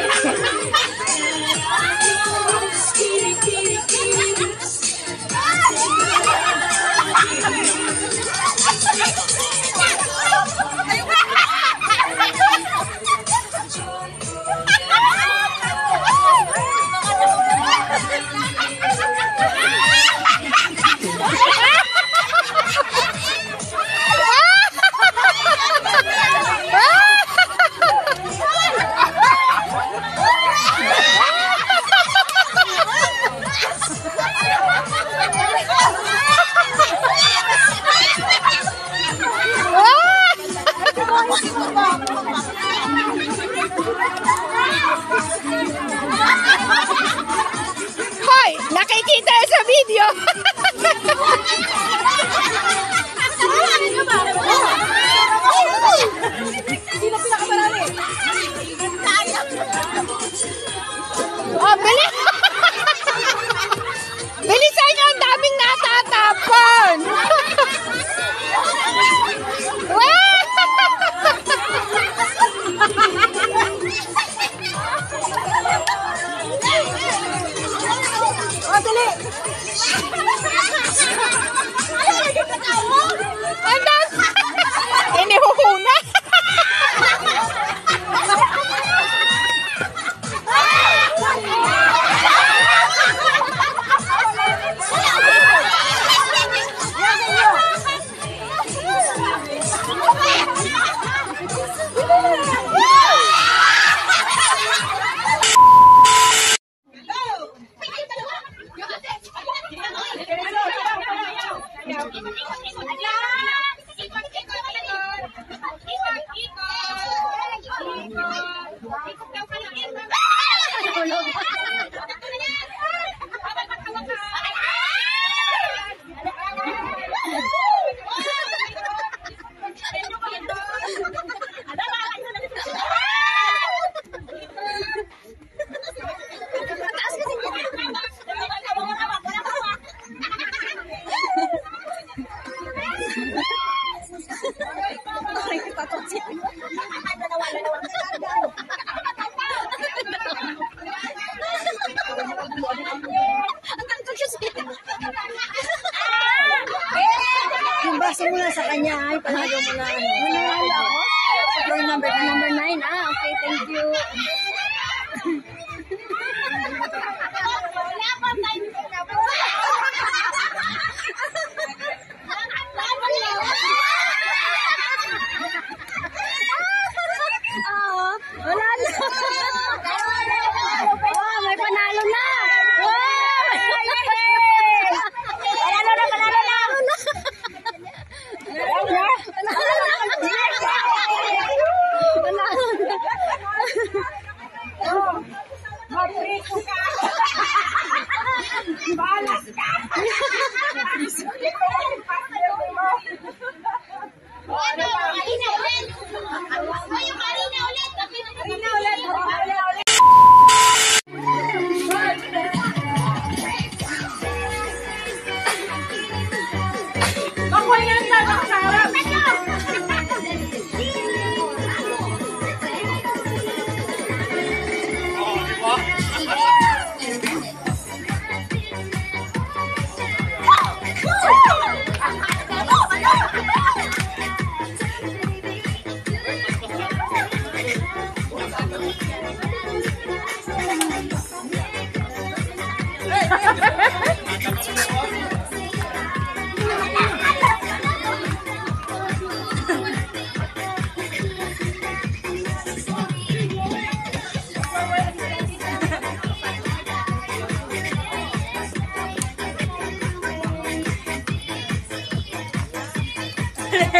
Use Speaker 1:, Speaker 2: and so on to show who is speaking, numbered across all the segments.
Speaker 1: Skinny, skinny, skinny,
Speaker 2: Hoy, nakikita sa video.
Speaker 3: 違う。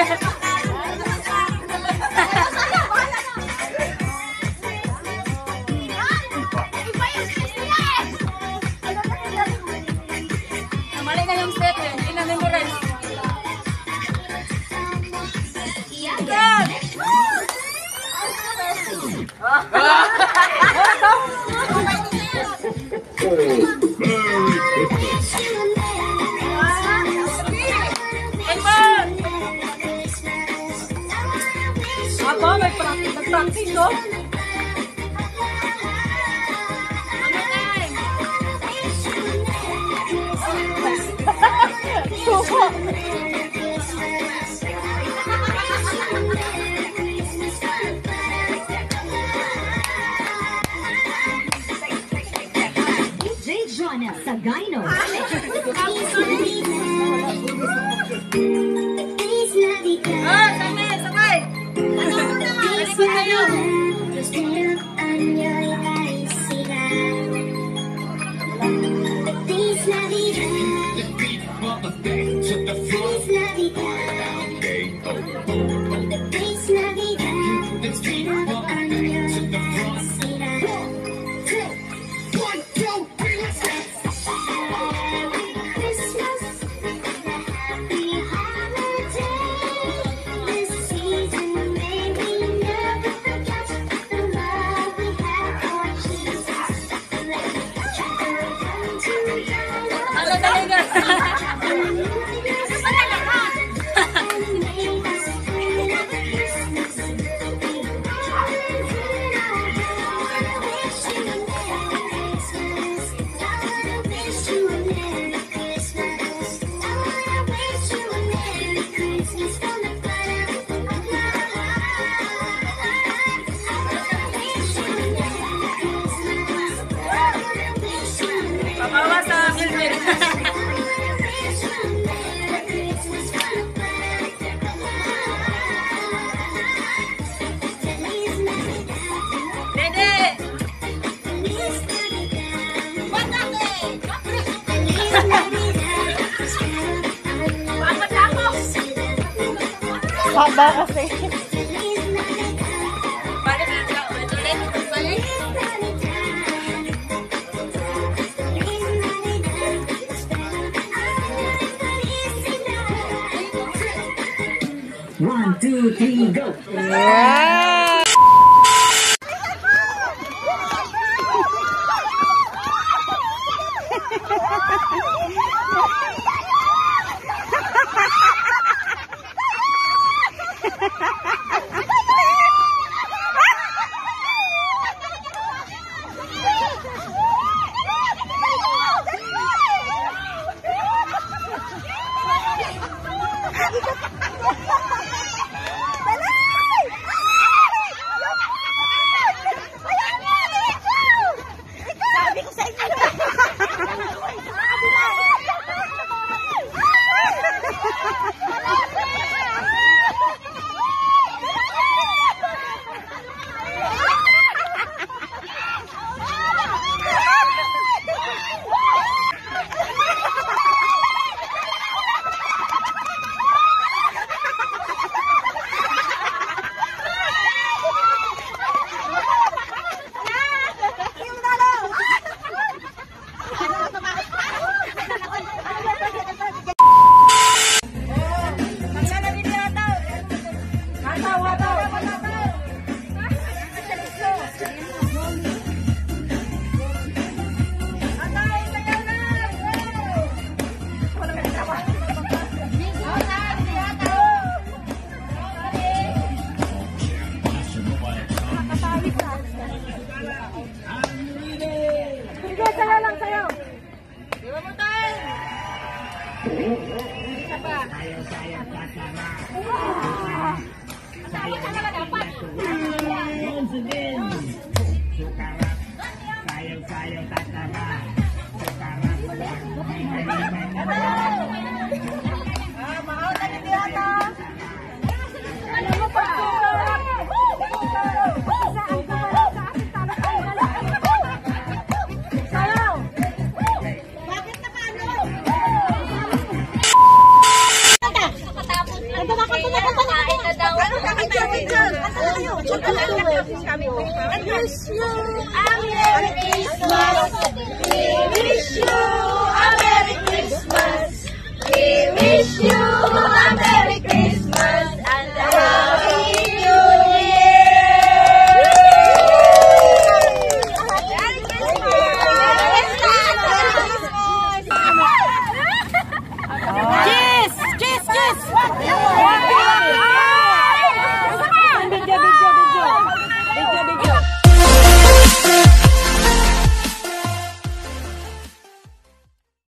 Speaker 3: Mali practice, no?
Speaker 1: Suko.
Speaker 4: Jay Jonel sa Gino.
Speaker 3: Haba kasi.
Speaker 4: One, two, three, go. Yeah! Ha ha ha!
Speaker 3: Yeah.